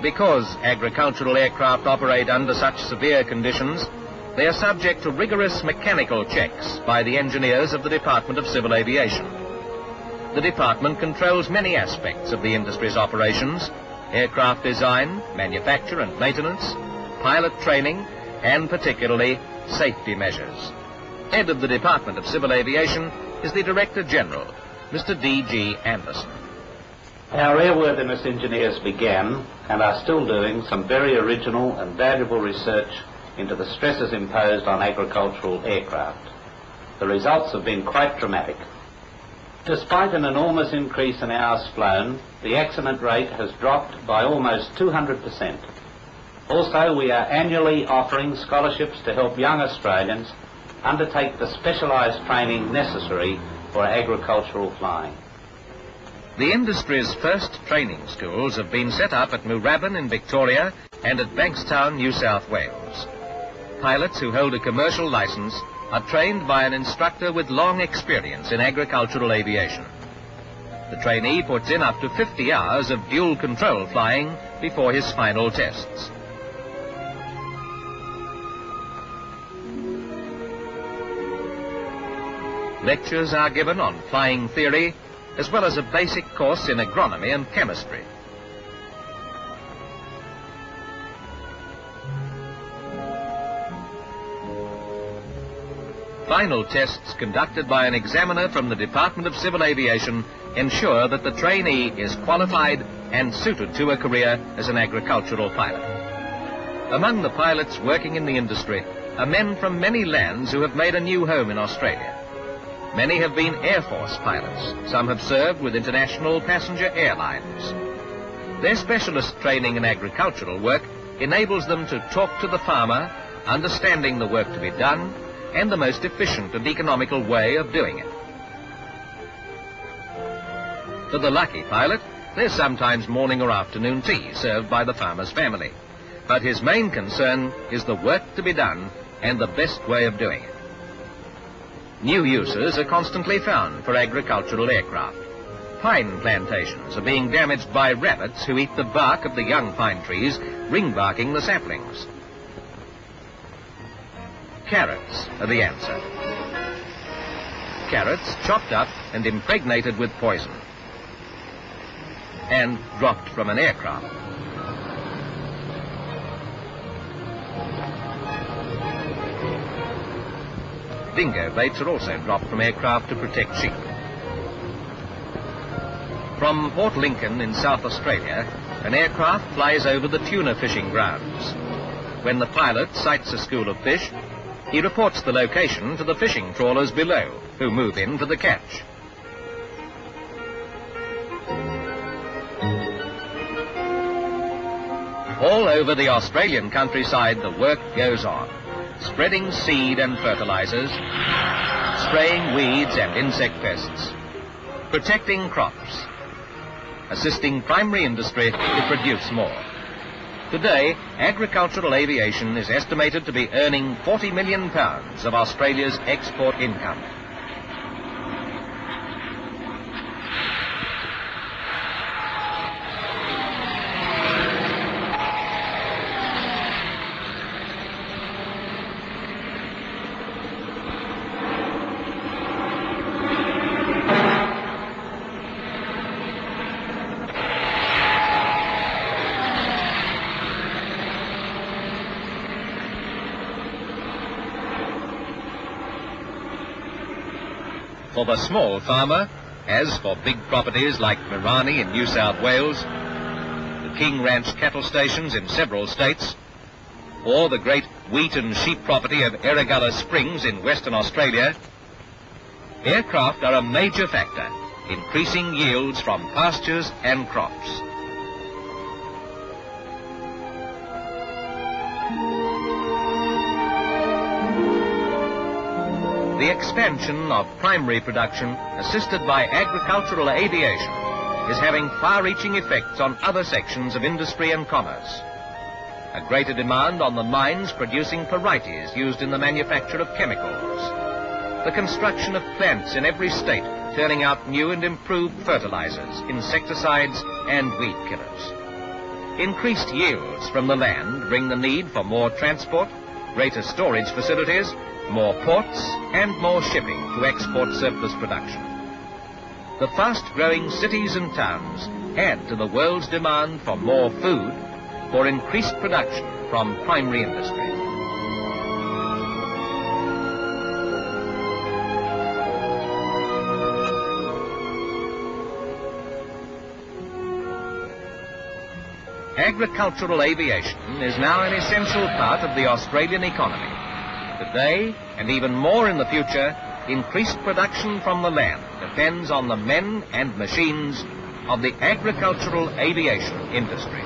Because agricultural aircraft operate under such severe conditions, they are subject to rigorous mechanical checks by the engineers of the Department of Civil Aviation. The department controls many aspects of the industry's operations, aircraft design, manufacture and maintenance, pilot training, and particularly safety measures. Head of the Department of Civil Aviation is the Director General, Mr. D.G. Anderson. Our airworthiness engineers began and are still doing some very original and valuable research into the stresses imposed on agricultural aircraft. The results have been quite dramatic. Despite an enormous increase in hours flown, the accident rate has dropped by almost 200%. Also, we are annually offering scholarships to help young Australians undertake the specialised training necessary for agricultural flying. The industry's first training schools have been set up at Moorabbin in Victoria and at Bankstown, New South Wales. Pilots who hold a commercial license are trained by an instructor with long experience in agricultural aviation. The trainee puts in up to 50 hours of dual control flying before his final tests. Lectures are given on flying theory, as well as a basic course in agronomy and chemistry. Final tests conducted by an examiner from the Department of Civil Aviation ensure that the trainee is qualified and suited to a career as an agricultural pilot. Among the pilots working in the industry are men from many lands who have made a new home in Australia. Many have been Air Force pilots. Some have served with international passenger airlines. Their specialist training in agricultural work enables them to talk to the farmer, understanding the work to be done, and the most efficient and economical way of doing it. For the lucky pilot, there's sometimes morning or afternoon tea served by the farmer's family. But his main concern is the work to be done and the best way of doing it. New uses are constantly found for agricultural aircraft. Pine plantations are being damaged by rabbits who eat the bark of the young pine trees, ring-barking the saplings. Carrots are the answer. Carrots chopped up and impregnated with poison. And dropped from an aircraft. Dingo baits are also dropped from aircraft to protect sheep. From Port Lincoln in South Australia, an aircraft flies over the tuna fishing grounds. When the pilot sights a school of fish, he reports the location to the fishing trawlers below, who move in for the catch. All over the Australian countryside, the work goes on spreading seed and fertilizers, spraying weeds and insect pests, protecting crops, assisting primary industry to produce more. Today, agricultural aviation is estimated to be earning 40 million pounds of Australia's export income. For the small farmer, as for big properties like Mirani in New South Wales, the King Ranch cattle stations in several states, or the great wheat and sheep property of Erregulla Springs in Western Australia, aircraft are a major factor, increasing yields from pastures and crops. The expansion of primary production, assisted by agricultural aviation, is having far-reaching effects on other sections of industry and commerce. A greater demand on the mines producing pyrites used in the manufacture of chemicals. The construction of plants in every state turning out new and improved fertilizers, insecticides, and weed killers. Increased yields from the land bring the need for more transport, greater storage facilities, more ports, and more shipping to export surplus production. The fast-growing cities and towns add to the world's demand for more food, for increased production from primary industry. Agricultural aviation is now an essential part of the Australian economy. Today, and even more in the future, increased production from the land depends on the men and machines of the agricultural aviation industry.